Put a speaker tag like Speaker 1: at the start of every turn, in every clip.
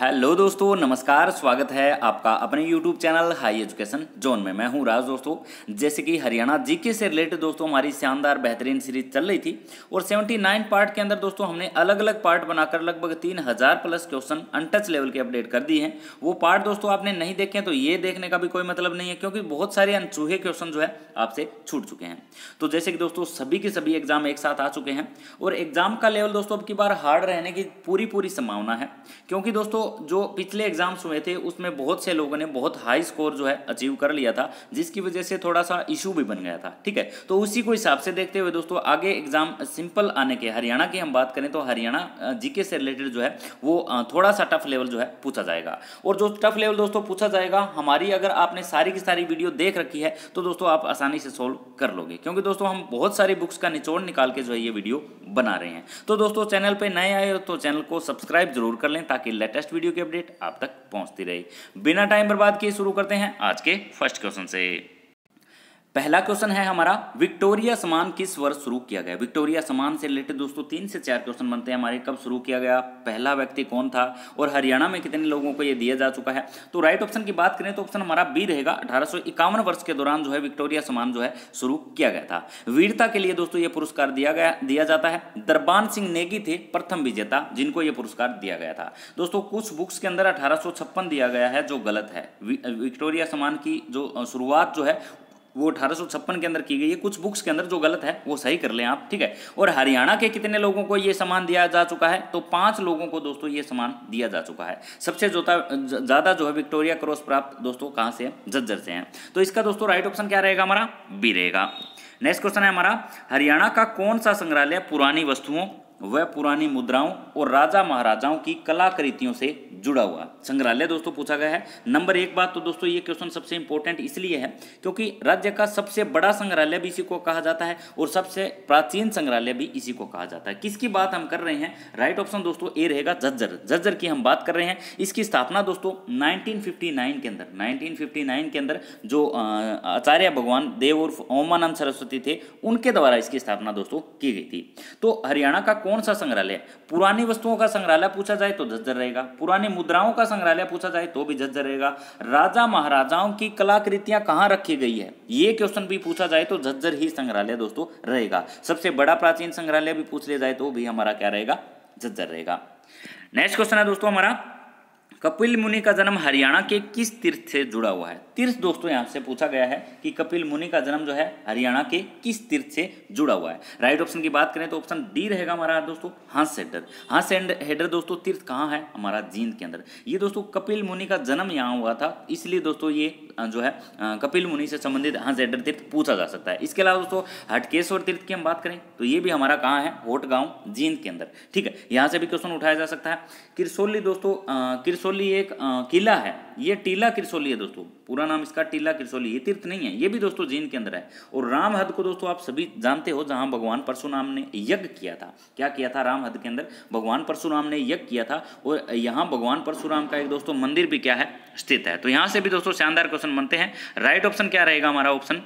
Speaker 1: Hello दोस्तों, नमस्कार, स्वागत है आपका अपने YouTube channel high education zone में। मैं हूँ राज दोस्तों। जैसे कि हरियाणा जीके से रिलेटेड दोस्तों, हमारी शानदार, बेहतरीन सीरीज़ चल रही थी और 79 पार्ट के अंदर दोस्तों, हमने अलग अलग पार्ट बनाकर लगभग तीन हज़ार प्लस क्वेश्चन अनटच लेवल के अपडेट कर दिए हैं। वो पार्ट दोस्तों, आपने नहीं देखे तो ये देखने का भी कोई मतलब नहीं है, क्योंकि बहुत सारे अनचूहे क्वेश्चन जो है, आपसे छूट चुके हैं। तो जैसे कि दोस्तों, सभी के सभी एग्ज़ाम एक साथ आ चुके हैं और एग्ज़ाम का लेवल दोस्तों, अब की बार हार्ड रहने की पूरी पूरी संभावना है, क्योंकि दोस्तों जो पिछले एग्ज़ाम्स हुए थे, उसमें बहुत से लोगों ने बहुत हाई स्कोर जो है अचीव कर लिया था, जिसकी वजह से थोड़ा सा इशू भी बन गया था, ठीक है? तो उसी को हिसाब से देखते हुए दोस्तों, आगे एग्ज़ाम सिंपल आने के, हरियाणा की हम बात करें तो हरियाणा जीके से रिलेटेड जो है, वो थोड़ा सा टफ लेवल जो है पूछा जाएगा। और जो टफ लेवल दोस्तों पूछा जाएगा, हमारी अगर आपने सारी की सारी वीडियो देख रखी है तो दोस्तों आप आसानी से सोल्व कर लोगे, क्योंकि दोस्तों हम बहुत सारी बुक्स का निचोड़ निकाल के जो है ये वीडियो बना रहे हैं। तो दोस्तों, चैनल पर नए आए तो चैनल को सब्सक्राइब ज़रूर कर लें, ताकि लेटेस्ट वीडियो की अपडेट आप तक पहुँचती रहे। बिना टाइम बर्बाद किए शुरू करते हैं आज के फ़र्स्ट क्वेश्चन से। पहला क्वेश्चन है हमारा विक्टोरिया समान किस वर्ष शुरू किया गया? विक्टोरिया समान से रिलेटेड दोस्तों तीन से चार क्वेश्चन बनते हैं हमारे, कब शुरू किया गया, पहला व्यक्ति कौन था, और हरियाणा में कितने लोगों को यह दिया जा चुका है? तो राइट ऑप्शन की बात करें तो ऑप्शन हमारा बी रहेगा, अठारह वर्ष के दौरान जो है विक्टोरिया समान जो है शुरू किया गया था। वीरता के लिए दोस्तों यह पुरस्कार दिया गया, दिया जाता है। दरबान सिंह नेगी थे, प्रथम विजेता, जिनको यह पुरस्कार दिया गया था। दोस्तों कुछ बुक्स के अंदर अठारह दिया गया है जो गलत है। विक्टोरिया समान की जो शुरुआत जो है वो अठारह के अंदर की गई है। कुछ बुक्स के अंदर जो गलत है, वो सही कर लें आप, ठीक है? और हरियाणा के कितने लोगों को ये सामान दिया जा चुका है? तो पाँच लोगों को दोस्तों ये सामान दिया जा चुका है। सबसे ज़्यादा जो है विक्टोरिया क्रॉस प्राप्त, दोस्तों, कहाँ से जज्जर से हैं। तो इसका दोस्तों राइट ऑप्शन क्या रहेगा हमारा? बी रहेगा। नेक्स्ट क्वेश्चन है हमारा, हरियाणा का कौन सा संग्रहालय पुरानी वस्तुओं वह पुरानी मुद्राओं और राजा महाराजाओं की कलाकृतियों से जुड़ा हुआ। संग्रहालय दोस्तों पूछा गया है। नंबर एक बात तो दोस्तों ये क्वेश्चन सबसे इंपॉर्टेंट इसलिए है क्योंकि राज्य का सबसे बड़ा संग्रहालय भी इसी को कहा जाता है और सबसे प्राचीन संग्रहालय भी इसी को कहा जाता है। किसकी बात हम कर रहे हैं? राइट ऑप्शन दोस्तों ए रहेगा झज्जर। झज्जर की हम बात कर रहे हैं। इसकी स्थापना दोस्तों नाइनटीन के अंदर, नाइनटीन के अंदर जो आचार्य भगवान देव उर्फ़ ओमानंद सरस्वती थे, उनके द्वारा इसकी स्थापना दोस्तों की गई थी। तो हरियाणा का सा संग्रहालय? पुरानी वस्तुओं का संग्रहालय पूछा जाए तो झज्जर रहेगा। पुरानी मुद्राओं का संग्रहालय पूछा जाए तो भी झज्जर रहेगा। राजा महाराजाओं की कलाकृतियाँ कहाँ रखी गई है? ये क्वेश्चन भी पूछा जाए तो झज्जर ही संग्रहालय दोस्तों रहेगा। सबसे बड़ा प्राचीन संग्रहालय भी पूछ लिया जाए तो भी हमारा क्या रहेगा? झज्जर रहेगा। नेक्स्ट क्वेश्चन है दोस्तों हमारा। कपिल मुनि का जन्म हरियाणा के किस तीर्थ से जुड़ा हुआ है? तीर्थ दोस्तों, यहाँ से पूछा गया है कि कपिल मुनि का जन्म जो है हरियाणा के किस तीर्थ से जुड़ा हुआ है। राइट ऑप्शन की बात करें तो ऑप्शन डी रहेगा हमारा दोस्तों, हांस हेडर। हांस हेडर दोस्तों, तीर्थ कहाँ है? हमारा जींद के अंदर। ये दोस्तों, कपिल मुनि का जन्म यहाँ हुआ था, इसलिए दोस्तों ये जो है कपिल मुनि से संबंधित हांस हेडर तीर्थ पूछा जा सकता है। इसके अलावा दोस्तों, हटकेश्वर तीर्थ की हम बात करें तो ये भी हमारा कहाँ है? होट गाँव जींद के अंदर। ठीक है, यहाँ से भी क्वेश्चन उठाया जा सकता है। किरसोली दोस्तों किरसोली एक आ, किला है। ये टीला किरसोली है दोस्तों। पूरा नाम इसका टीला किरसोली। ये तीर्थ नहीं है। ये भी दोस्तों जीन के अंदर है। और राम हद को दोस्तों आप सभी जानते हो जहाँ भगवान परशुराम ने यज्ञ किया था। क्या किया था राम हद के अंदर? भगवान परशुराम ने यज्ञ किया था। और यहाँ भगवान परशुराम का एक दोस्तों मंदिर भी क्या है? स्थित है। तो यहाँ से भी दोस्तों शानदार क्वेश्चन बनते हैं। राइट ऑप्शन क्या रहेगा हमारा ऑप्शन?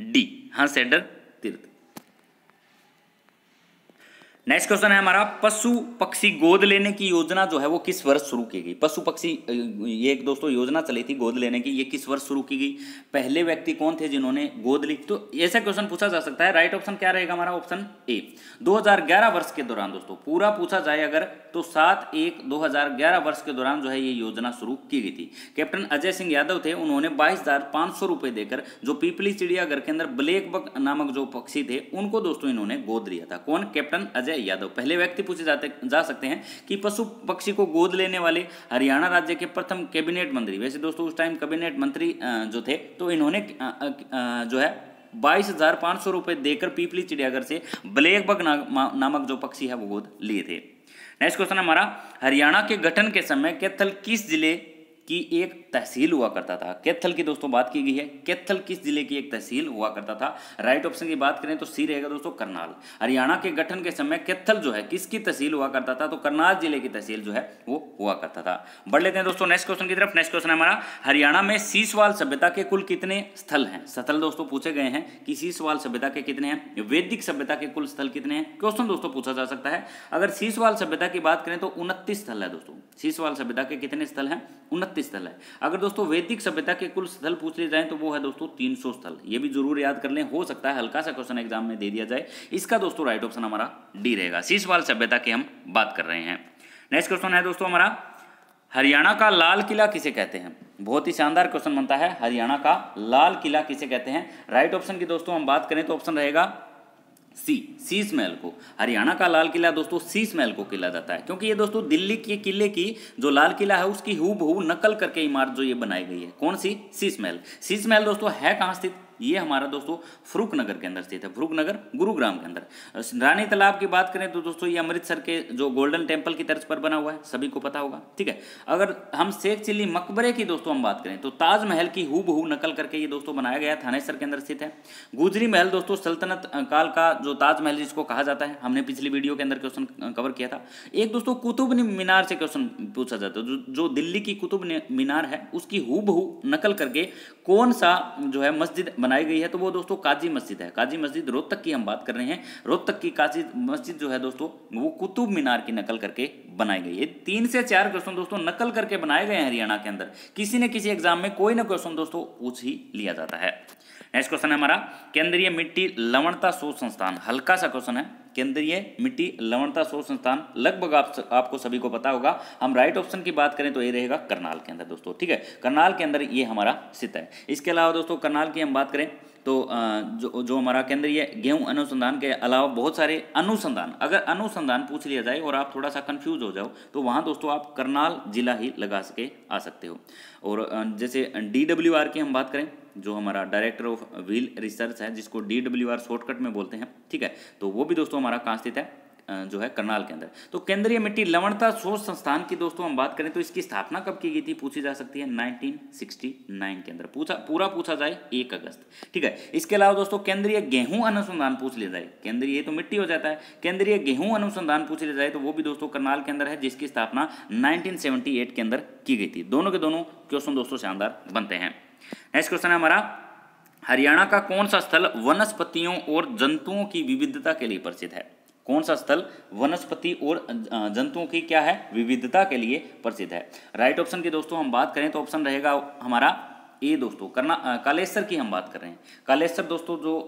Speaker 1: डी हाँ सेडर तीर्थ। नेक्स्ट क्वेश्चन है हमारा, पशु पक्षी गोद लेने की योजना जो है वो किस वर्ष शुरू की गई? पशु पक्षी ये एक दोस्तों योजना चली थी गोद लेने की, ये किस वर्ष शुरू की गई? पहले व्यक्ति कौन थे जिन्होंने गोद ली? तो ऐसा क्वेश्चन पूछा जा सकता है राइट ऑप्शन क्या रहेगा हमारा ऑप्शन ए 2011 वर्ष के दौरान दोस्तों, पूरा पूछा जाए अगर तो सात एक दो वर्ष के दौरान जो है ये योजना शुरू की गई थी। कैप्टन अजय सिंह यादव थे, उन्होंने बाईस रुपए देकर जो पीपली चिड़ियाघर के अंदर ब्लैक नामक जो पक्षी थे, उनको दोस्तों इन्होंने गोद लिया था। कौन? कैप्टन अजय यादव पहले व्यक्ति पूछे जाते, जा सकते हैं कि पशु पक्षी को गोद लेने वाले हरियाणा राज्य के प्रथम कैबिनेट मंत्री। वैसे दोस्तों, उस टाइम कैबिनेट मंत्री जो थे तो इन्होंने जो है, बाईस हज़ार पाँच सौ रुपये देकर पीपली चिड़ियाघर से ब्लैक बग नामक जो पक्षी है, वो गोद लिए थे। नेक्स्ट क्वेश्चन हमारा, हरियाणा के गठन के समय कैथल किस ज़िले की एक तहसील हुआ करता था। कैथल की दोस्तों बात की गई है। कैथल किस ज़िले की एक तहसील हुआ करता था? राइट ऑप्शन की बात करें तो सी रहेगा दोस्तों करनाल। हरियाणा के गठन के समय कैथल जो है किसकी तहसील हुआ करता था? तो करनाल ज़िले की तहसील जो है वो हुआ करता था। बढ़ लेते हैं दोस्तों नेक्स्ट क्वेश्चन की तरफ़। नेक्स्ट क्वेश्चन हमारा, हरियाणा में सीसवाल सभ्यता के कुल कितने स्थल हैं? स्थल दोस्तों पूछे गए हैं कि सीसवाल सभ्यता के कितने हैं? वैदिक सभ्यता के कुल स्थल कितने हैं? क्वेश्चन दोस्तों पूछा जा सकता है। अगर सीसवाल सभ्यता की बात करें तो उनतीस स्थल है दोस्तों। शीशवाल सभ्यता के कितने स्थल हैं? उनतीस स्थल है। अगर दोस्तों वैदिक सभ्यता के कुल स्थल पूछ लिए जाए तो वो है दोस्तों तीन सौ स्थल। ये भी ज़रूर याद कर लें, हो सकता है हल्का सा क्वेश्चन एग्ज़ाम में दे दिया जाए। इसका दोस्तों राइट ऑप्शन हमारा डी रहेगा। शीशवाल सभ्यता की हम बात कर रहे हैं। नेक्स्ट क्वेश्चन है दोस्तों हमारा, हरियाणा का लाल किला किसे कहते हैं? बहुत ही शानदार क्वेश्चन बनता है। हरियाणा का लाल किला किसे कहते हैं? राइट ऑप्शन की दोस्तों हम बात करें तो ऑप्शन रहेगा सी सी स्मेल को। हरियाणा का लाल किला दोस्तों सी स्मेल को किला जाता है, क्योंकि ये दोस्तों दिल्ली के किले की जो लाल किला है, उसकी हु नकल करके इमारत जो ये बनाई गई है। कौन सी? सी स्मेल। सी स्मेल दोस्तों है कहाँ स्थित? ये हमारा दोस्तों फ्रूक नगर के अंदर स्थित है फ्रूक नगर गुरुग्राम के अंदर। रानी तालाब की बात करें तो दोस्तों ये अमृतसर के जो गोल्डन टेंपल की तर्ज पर बना हुआ है, सभी को पता होगा, ठीक है? अगर हम शेख चिल्ली मकबरे की दोस्तों हम बात करें तो ताजमहल की हु बहू नकल करके ये दोस्तों बनाया गया थानेसर के अंदर स्थित है। गुजरी महल दोस्तों सल्तनत काल का जो ताजमहल जिसको कहा जाता है, हमने पिछली वीडियो के अंदर क्वेश्चन कवर किया था। एक दोस्तों कुतुब मीनार से क्वेश्चन पूछा जाता है, जो दिल्ली की कुतुब मीनार है, उसकी हु नकल करके कौन सा जो है मस्जिद बनाई गई है तो वो दोस्तों काजी मस्जिद है। काजी मस्जिद रोहतक की हम बात कर रहे हैं। रोहतक की काजी मस्जिद जो है दोस्तों, वो कुतुब मीनार की नकल करके बनाई गई है। तीन से चार क्वेश्चन दोस्तों नकल करके बनाए गए हैं हरियाणा के अंदर। किसी न किसी एग्ज़ाम में कोई ना क्वेश्चन दोस्तों पूछ ही लिया जाता है। नेक्स्ट क्वेश्चन है हमारा, केंद्रीय मिट्टी लवणता शोध संस्थान। हल्का सा क्वेश्चन है। केंद्रीय मिट्टी लवणता शोध संस्थान लगभग आप आपको सभी को पता होगा। हम राइट ऑप्शन की बात करें तो ये रहेगा करनाल के अंदर दोस्तों, ठीक है? करनाल के अंदर ये हमारा स्थित है। इसके अलावा दोस्तों, करनाल की हम बात करें तो जो जो हमारा केंद्रीय गेहूँ अनुसंधान के अलावा बहुत सारे अनुसंधान, अगर अनुसंधान पूछ लिया जाए और आप थोड़ा सा कंफ्यूज हो जाओ तो वहाँ दोस्तों आप करनाल जिला ही लगा सके, आ सकते हो। और जैसे डी डब्ल्यू आर की हम बात करें, जो हमारा डायरेक्टर ऑफ़ व्हील रिसर्च है, जिसको डी डब्ल्यू आर शॉर्टकट में बोलते हैं, ठीक है? तो वो भी दोस्तों हमारा कहाँ स्थित है? जो है करनाल के अंदर। तो केंद्रीय मिट्टी लवणता शोध संस्थान की दोस्तों हम बात करें तो इसकी स्थापना कब की गई थी? पूछी जा सकती है 1969 के अंदर। पूछा, पूरा पूछा जाए एक अगस्त। ठीक है, इसके अलावा दोस्तों केंद्रीय गेहूँ अनुसंधान पूछ लिया जाए। केंद्रीय तो मिट्टी हो जाता है। केंद्रीय गेहूँ अनुसंधान पूछ लिया जाए तो वो भी दोस्तों करनाल के अंदर है, जिसकी स्थापना नाइनटीन के अंदर की गई थी। दोनों के दोनों क्वेश्चन दोस्तों शानदार बनते हैं। नेक्स्ट क्वेश्चन है हमारा, हरियाणा का कौन सा स्थल वनस्पतियों और जंतुओं की विविधता के लिए प्रसिद्ध है? कौन सा स्थल वनस्पति और जंतुओं की क्या है? विविधता के लिए प्रसिद्ध है। राइट ऑप्शन की दोस्तों, हम बात करें तो ऑप्शन रहेगा हमारा ए दोस्तों, करना कालेश्वर की हम बात कर रहे हैं। कालेश्वर दोस्तों, जो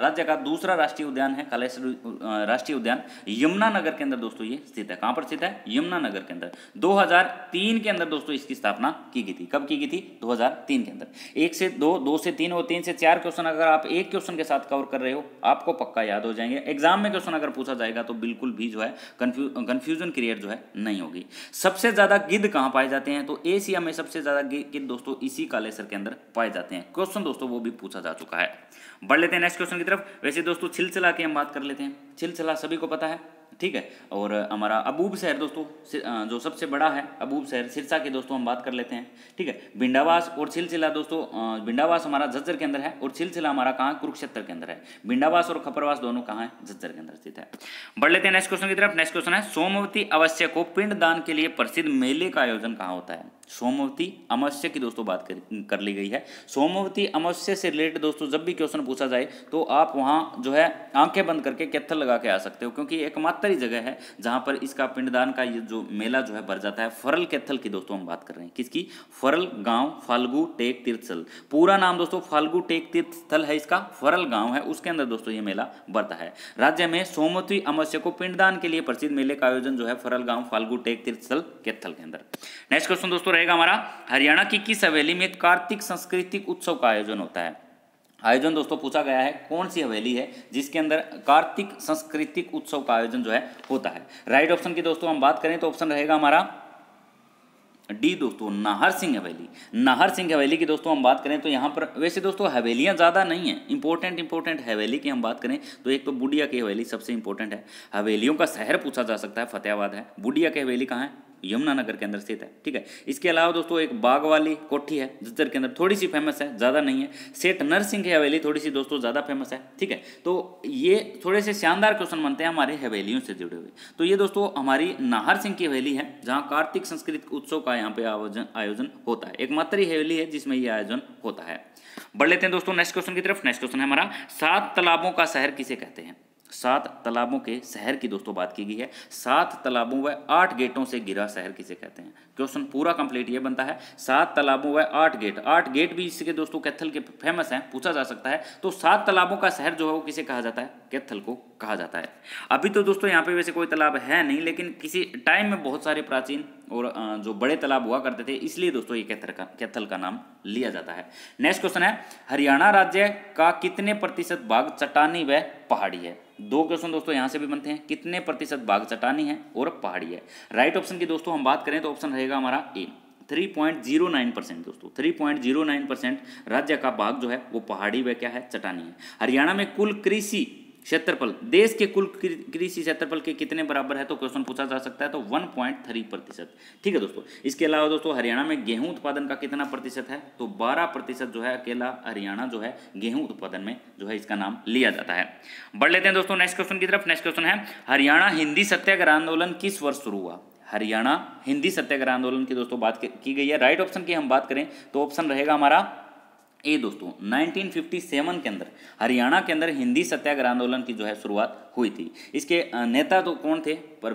Speaker 1: राज्य का दूसरा राष्ट्रीय उद्यान है, कालेश्वर राष्ट्रीय उद्यान यमुनानगर के अंदर दोस्तों ये स्थित है। कहाँ पर स्थित है? यमुनानगर के अंदर। 2003 के अंदर दोस्तों इसकी स्थापना की गई थी। कब की गई थी? 2003 के अंदर। एक से दो दो से तीन और तीन से चार क्वेश्चन अगर आप एक क्वेश्चन के साथ कवर कर रहे हो, आपको पक्का याद हो जाएँगे। एग्ज़ाम में क्वेश्चन अगर पूछा जाएगा तो बिल्कुल भी जो है कंफ्यूजन क्रिएट जो है, नहीं होगी। सबसे ज़्यादा गिद्ध कहाँ पाए जाते हैं? तो एशिया में सबसे ज़्यादा गिद्ध दोस्तों इसी कालेश्वर के अंदर पाए जाते हैं। क्वेश्चन दोस्तों, वो भी पूछा जा चुका है। बढ़ लेते हैं नेक्स्ट क्वेश्चन की तरफ़। वैसे दोस्तों छिलचिला की हम बात कर लेते हैं। छिलचिला सभी को पता है। ठीक है? और हमारा अबूब शहर दोस्तों जो सबसे बड़ा है अबूब शहर सिरसा के दोस्तों हम बात कर लेते हैं ठीक है? बिंडावास और छिलचिला दोस्तों बिंडावास हमारा झज्जर के अंदर है और छिलचिला हमारा कहाँ? कुरुक्षेत्र के अंदर है। बिंडावास और खपरवास दोनों कहाँ है? झज्जर के अंदर स्थित है। बढ़ लेते हैं नेक्स्ट क्वेश्चन की तरफ़। नेक्स्ट क्वेश्चन है सोमवती अवश्य को पिंड दान के लिए प्रसिद्ध मेले का आयोजन कहाँ होता है? सोमवती अमावस्या की दोस्तों बात कर, कर ली गई है। सोमवती अमावस्या से रिलेटेड दोस्तों जब भी क्वेश्चन पूछा जाए तो आप वहाँ जो है आँखें बंद करके कैथल लगा के आ सकते हो क्योंकि एकमात्र ही जगह है जहाँ पर इसका पिंडदान का ये जो मेला जो है भर जाता है। फरल कैथल की दोस्तों हम बात कर रहे हैं। किसकी? फरल गाँव फाल्गु टेक तीर्थस्थल। पूरा नाम दोस्तों फाल्गु टेक तीर्थ स्थल है इसका। फरल गाँव है, उसके अंदर दोस्तों ये मेला बढ़ता है। राज्य में सोमवती अमावस्या को पिंडदान के लिए प्रसिद्ध मेले का आयोजन जो है फरल गाँव फाल्गु टेक तीर्थस्थल कैथल के अंदर। नेक्स्ट क्वेश्चन दोस्तों रहेगा हमारा। हरियाणा की किस हवेली में कार्तिक सांस्कृतिक उत्सव का आयोजन होता है? आयोजन दोस्तों पूछा गया है कौन सी हवेली है जिसके अंदर कार्तिक सांस्कृतिक उत्सव का आयोजन जो है होता है। राइट ऑप्शन की दोस्तों हम बात करें तो ऑप्शन रहेगा हमारा डी दोस्तों, नाहर सिंह हवेली। नाहर सिंह हवेली की दोस्तों हम बात करें तो यहाँ पर वैसे दोस्तों हवेलियाँ ज़्यादा नहीं है। इंपॉर्टेंट इंपॉर्टेंट हवेली की हम बात करें तो एक तो बुढ़िया की हवेली सबसे इंपॉर्टेंट है। हवेलियों का शहर पूछा जा सकता है, फतेहाबाद है। बुढ़िया की हवेली कहाँ है? यमुनानगर के अंदर स्थित है, ठीक है? इसके अलावा दोस्तों, एक बाग वाली कोठी है, जिधर के अंदर थोड़ी सी फ़ेमस है, ज़्यादा नहीं है। सेठ नरसिंह की हवेली थोड़ी सी दोस्तों, ज़्यादा फ़ेमस है, ठीक है? तो ये थोड़े से शानदार क्वेश्चन बनते हैं हमारे हवेलियों से जुड़े हुए। तो ये दोस्तों, हमारी नाहर सिंह की हवेली है, जहाँ कार्तिक संस्कृत उत्सव का यहाँ पे आयोजन आयोजन होता है। एकमात्र ही हवेली है, जिसमें ये आयोजन होता है। बढ़ लेते हैं दोस्तों नेक्स्ट क्वेश्चन की तरफ़। नेक्स्ट क्वेश्चन है हमारा, सात तालाबों का शहर किसे कहते हैं? सात तालाबों के शहर की दोस्तों बात की गई है। सात तालाबों व आठ गेटों से घिरा शहर किसे कहते हैं? क्वेश्चन पूरा कंप्लीट ये बनता है। सात तालाबों व आठ गेट। आठ गेट भी इसके दोस्तों कैथल के फ़ेमस हैं, पूछा जा सकता है। तो सात तालाबों का शहर जो है वो किसे कहा जाता है? कैथल को कहा जाता है। अभी तो दोस्तों यहाँ पे वैसे कोई तालाब है नहीं, लेकिन किसी टाइम में बहुत सारे प्राचीन और जो बड़े तालाब हुआ करते थे, इसलिए दोस्तों ये कैथल का कैथल का नाम लिया जाता है। नेक्स्ट क्वेश्चन है, हरियाणा राज्य का कितने प्रतिशत भाग चट्टानी व पहाड़ी है। दो क्वेश्चन दोस्तों यहाँ से भी बनते हैं। कितने प्रतिशत बाघ चटानी है और पहाड़ी है। राइट ऑप्शन की दोस्तों हम बात करें तो ऑप्शन रहेगा हमारा A three point zero nine percent दोस्तों। Three point zero nine percent राज्य का भाग जो है वो पहाड़ी व क्या है? चटानी है। हरियाणा में कुल कृषि क्षेत्रफल। देश के कुल कृषि क्षेत्रफल के कितने बराबर है? तो क्वेश्चन पूछा जा सकता है तो 1.3 प्रतिशत। ठीक है दोस्तों, इसके अलावा दोस्तों, हरियाणा में गेहूँ उत्पादन का कितना प्रतिशत है? तो 12 प्रतिशत जो है अकेला हरियाणा जो है, गेहूँ उत्पादन में जो है इसका नाम लिया जाता है। बढ़ लेते हैं दोस्तों नेक्स्ट क्वेश्चन की तरफ़। नेक्स्ट क्वेश्चन है, हरियाणा हिंदी सत्याग्रह आंदोलन किस वर्ष शुरू हुआ? हरियाणा हिंदी सत्याग्रह आंदोलन की दोस्तों, बात की गई है। राइट ऑप्शन की हम बात करें तो ऑप्शन रहेगा हमारा ए दोस्तों 1957 के अंदर, हरियाणा के अंदर हिंदी सत्याग्रह आंदोलन की जो है शुरुआत हुई थी। इसके नेता तो कौन थे? पर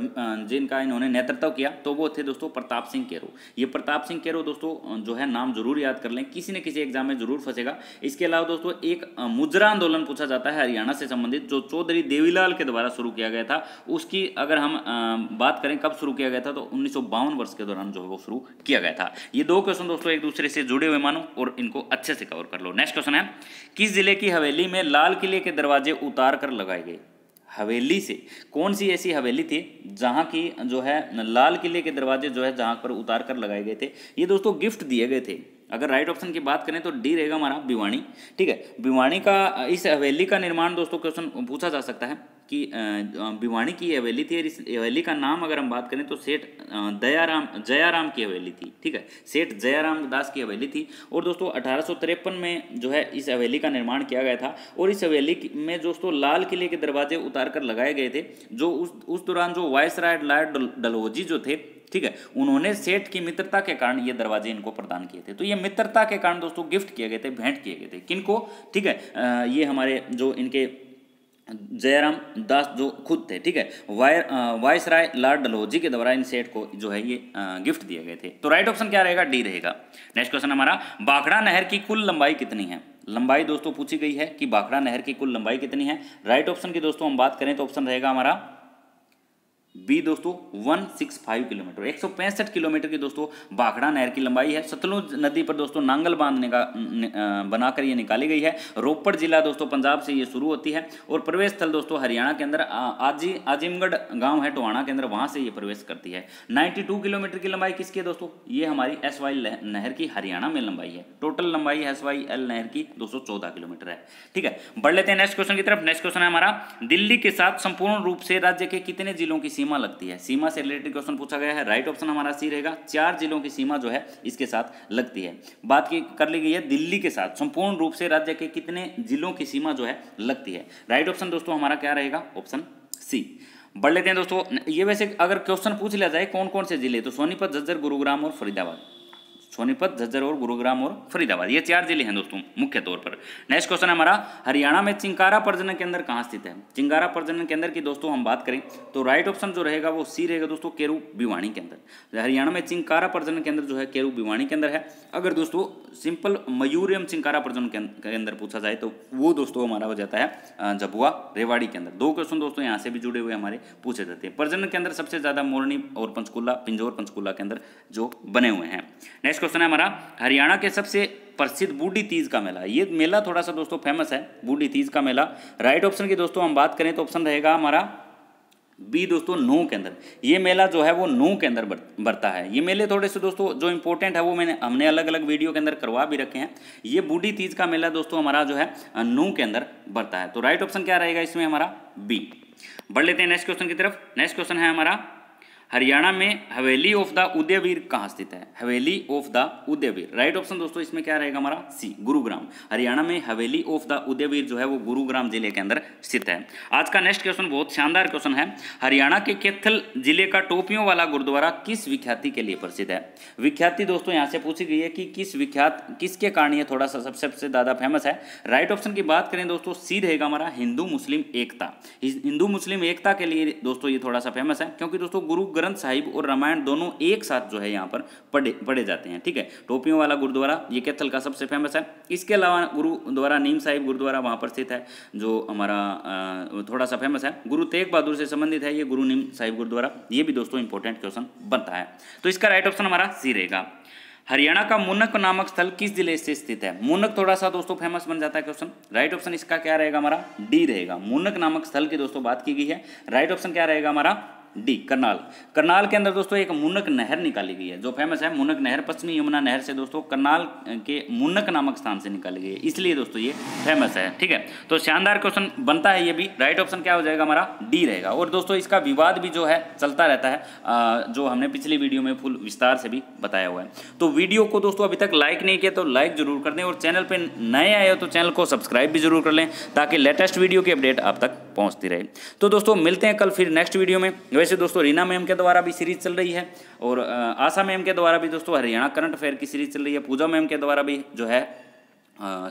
Speaker 1: जिनका इन्होंने नेतृत्व किया तो वो थे दोस्तों प्रताप सिंह केरो। ये प्रताप सिंह केरो दोस्तों जो है नाम ज़रूर याद कर लें, किसी न किसी एग्ज़ाम में ज़रूर फंसेगा। इसके अलावा दोस्तों, एक मुजरा आंदोलन पूछा जाता है हरियाणा से संबंधित, जो चौधरी देवीलाल के द्वारा शुरू किया गया था। उसकी अगर हम बात करें कब शुरू किया गया था तो उन्नीस सौ बावन वर्ष के दौरान जो है वो शुरू किया गया था। ये दो क्वेश्चन दोस्तों एक दूसरे से जुड़े हुए मानो और इनको अच्छे से कवर कर लो। नेक्स्ट क्वेश्चन है, किस ज़िले की हवेली में लाल किले के दरवाजे उतार कर लगाए गए? हवेली से। कौन सी ऐसी हवेली थी जहाँ की जो है, लाल किले के दरवाजे जो है, जहाँ पर उतार कर लगाए गए थे? ये दोस्तों गिफ्ट दिए गए थे। अगर राइट ऑप्शन की बात करें तो डी रहेगा हमारा भिवाणी ठीक है भिवाणी का, इस हवेली का निर्माण दोस्तों क्वेश्चन पूछा जा सकता है। कि भिवाणी की हवेली थी और इस हवेली का नाम अगर हम बात करें तो सेठ दयाराम, जयाराम की हवेली थी, ठीक है? सेठ जयाराम दास की हवेली थी और दोस्तों अठारह सौ तिरपन में जो है इस हवेली का निर्माण किया गया था और इस हवेली में दोस्तों लाल किले के दरवाजे उतार कर लगाए गए थे, जो उस उस दौरान जो वायस राय लॉर्ड डलहौजी जो थे, ठीक है? उन्होंने सेठ की मित्रता के कारण ये दरवाजे इनको प्रदान किए थे। तो ये मित्रता के कारण दोस्तों गिफ्ट किए गए थे, भेंट किए गए थे। किनको, ठीक है? ये हमारे जो इनके जयराम दास जो खुद थे, ठीक है? वायर वायस राय लॉर्ड डलहौजी के द्वारा इन सेठ को जो है ये गिफ्ट दिए गए थे। तो राइट ऑप्शन क्या रहेगा? डी रहेगा। नेक्स्ट क्वेश्चन हमारा बाखड़ा नहर की कुल लंबाई कितनी है? लंबाई दोस्तों पूछी गई है कि बाखड़ा नहर की कुल लंबाई कितनी है? राइट ऑप्शन की दोस्तों हम बात करें तो ऑप्शन रहेगा हमारा बी दोस्तों 165 किलोमीटर। एक सौ पैंसठ किलोमीटर की दोस्तों बाखड़ा नहर की लंबाई है। सतलुज नदी पर दोस्तों, नांगल बांधने का बनाकर ये निकाली गई है। रोपड़ जिला दोस्तों, पंजाब से ये शुरू होती है। और प्रवेश स्थल दोस्तों, हरियाणा के अंदर आजी, आजिमगढ़ गाँव है टोहाना के अंदर, वहाँ से ये प्रवेश करती है। 92 किलोमीटर की लंबाई किसकी है दोस्तों? ये हमारी एसवाई नहर की हरियाणा में लंबाई है। टोटल लंबाई एस नहर की दो सौ चौदह किलोमीटर है। ठीक है, बढ़ लेते हैं नेक्स्ट क्वेश्चन की तरफ़। नेक्स्ट क्वेश्चन है हमारा, दिल्ली के साथ संपूर्ण रूप से राज्य के कितने जिलों की सीमा लगती है। सीमा से रिलेटेड क्वेश्चन पूछा गया है। राइट ऑप्शन हमारा सी रहेगा। चार जिलों की सीमा जो है, इसके साथ लगती है। बात की कर ली गई है दिल्ली के साथ। संपूर्ण रूप से राज्य के कितने जिलों की सीमा जो है, लगती है। राइट ऑप्शन दोस्तों, हमारा क्या रहेगा? Option C. बढ़ लेते हैं दोस्तों। ये वैसे अगर क्वेश्चन पूछ लिया जाए कौन कौन से ज़िले? तो सोनीपत, जज्जर, गुरुग्राम और फरीदाबाद। सोनीपत, झज्जर और गुरुग्राम और फरीदाबाद। ये चार ज़िले हैं दोस्तों, मुख्य तौर पर। नेक्स्ट क्वेश्चन है हमारा, हरियाणा में चिंकारा प्रजनन केंद्र कहाँ स्थित है? चिंकारा प्रजनन केंद्र की दोस्तों हम बात करें तो राइट ऑप्शन जो रहेगा वो सी रहेगा दोस्तों, केरू भिवाणी के अंदर हरियाणा में चिंकारा प्रजनन केंद्र जो है, केरू भिवाणी के अंदर है। अगर दोस्तों सिंपल मयूर एवं चिंकारा प्रजनन के अंदर पूछा जाए तो वो दोस्तों हमारा हो जाता है जबुआ, रेवाड़ी के अंदर दो क्वेश्चन दोस्तों यहाँ से भी जुड़े हुए हमारे, पूछे जाते हैं। प्रजनन के अंदर सबसे ज़्यादा मोरनी और पंचकूला, पिंजोर पंचकूला के अंदर जो बने हुए हैं। नेक्स्ट क्वेश्चन है हमारा, हरियाणा के सबसे प्रसिद्ध बूढ़ी तीज का मेला। ये मेला थोड़ा सा दोस्तों फ़ेमस है, बूढ़ी तीज का मेला। राइट ऑप्शन की दोस्तों हम बात करें तो ऑप्शन रहेगा हमारा बी दोस्तों, नू के अंदर। ये मेला जो है वो नू के अंदर बढ़ता है। ये मेले थोड़े से दोस्तों, जो इंपॉर्टेंट है वो मैंने, हमने अलग अलग वीडियो के अंदर करवा भी रखे हैं। ये बूढ़ी तीज का मेला दोस्तों हमारा जो है, नू के अंदर बढ़ता है। तो राइट ऑप्शन क्या रहेगा इसमें हमारा बी बढ़ लेते हैं नेक्स्ट क्वेश्चन की तरफ़। नेक्स्ट क्वेश्चन है हमारा हरियाणा में हवेली ऑफ़ द उदयवीर कहाँ स्थित है? Haveli of the Udayveer. Right option दोस्तों, इसमें क्या रहेगा हमारा? सी गुरुग्राम। हरियाणा में हवेली ऑफ़ द उदयवीर जो है, वो गुरुग्राम ज़िले के अंदर स्थित है। आज का नेक्स्ट क्वेश्चन बहुत शानदार क्वेश्चन है। हरियाणा के कैथल ज़िले का टोपियों वाला गुरुद्वारा किस विख्याति के लिए प्रसिद्ध है? विख्याति दोस्तों, यहाँ से पूछी गई है कि किस विख्यात, किसके कारण ये थोड़ा सा सबसे सबसे ज़्यादा फ़ेमस है। राइट ऑप्शन की बात करें दोस्तों सी रहेगा हमारा हिंदू मुस्लिम एकता। हिंदू मुस्लिम एकता के लिए दोस्तों ये थोड़ा सा फ़ेमस है, क्योंकि दोस्तों गुरु ग्रंथ साहिब और रामायण दोनों एक साथ जो है यहाँ पर पढ़े पढ़े जाते हैं, ठीक है? टोपियों वाला गुरुद्वारा, ये कैथल का सबसे फ़ेमस है। इसके अलावा गुरुद्वारा, नीम साहिब गुरुद्वारा वहाँ पर स्थित है, जो हमारा थोड़ा सा फ़ेमस है। गुरु तेग बहादुर से संबंधित है ये गुरु नीम साहिब गुरुद्वारा। ये भी दोस्तों इंपॉर्टेंट क्वेश्चन बनता है। तो इसका राइट ऑप्शन हमारा सी रहेगा। हरियाणा का मुनक नामक स्थल किस ज़िले से स्थित है? मुनक थोड़ा सा दोस्तों फ़ेमस बन जाता है क्वेश्चन राइट ऑप्शन इसका क्या रहेगा हमारा? डी रहेगा। मुनक नामक स्थल की दोस्तों बात की गई है। राइट ऑप्शन क्या रहेगा हमारा? डी करनाल। करनाल के अंदर दोस्तों एक मुनक नहर निकाली गई है। जो फ़ेमस है, मुनक नहर, पश्चिमी यमुना नहर से दोस्तों करनाल के मुनक नामक स्थान से निकाली गई है। इसलिए दोस्तों ये फ़ेमस है, ठीक है? तो शानदार क्वेश्चन बनता है ये भी। राइट ऑप्शन क्या हो जाएगा हमारा? डी रहेगा। और दोस्तों इसका विवाद भी जो है, चलता रहता है जो हमने पिछली वीडियो में फुल विस्तार से भी बताया हुआ है। तो वीडियो को दोस्तों अभी तक लाइक नहीं किया तो लाइक ज़रूर कर दें। और चैनल पर नए आए हो तो चैनल को सब्सक्राइब भी ज़रूर कर लें, ताकि लेटेस्ट वीडियो की अपडेट आप तक पहुँचती रहे। तो दोस्तों मिलते हैं कल फिर नेक्स्ट वीडियो में। वैसे दोस्तों, रीना मैम के द्वारा भी सीरीज़ चल रही है और आशा मैम के द्वारा भी दोस्तों, हरियाणा करंट अफेयर की सीरीज़ चल रही है, पूजा मैम के द्वारा भी जो है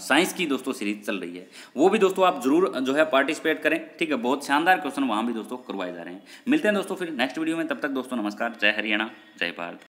Speaker 1: साइंस की दोस्तों सीरीज़ चल रही है। वो भी दोस्तों आप ज़रूर, जो है पार्टिसिपेट करें, ठीक है? बहुत शानदार क्वेश्चन वहाँ भी दोस्तों करवाए जा रहे हैं। मिलते हैं दोस्तों फिर नेक्स्ट वीडियो में, तब तक दोस्तों नमस्कार, जय हरियाणा, जय भारत।